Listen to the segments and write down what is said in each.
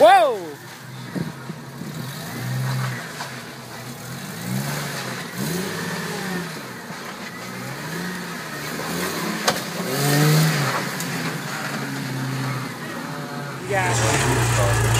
Whoa! Yeah.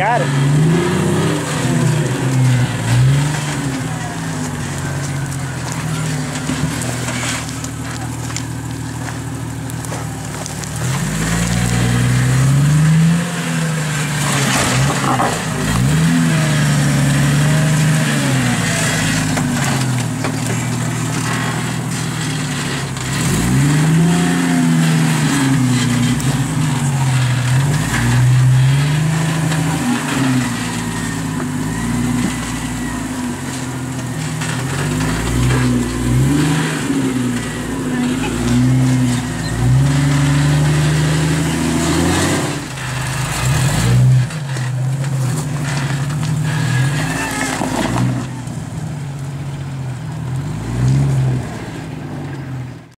got it.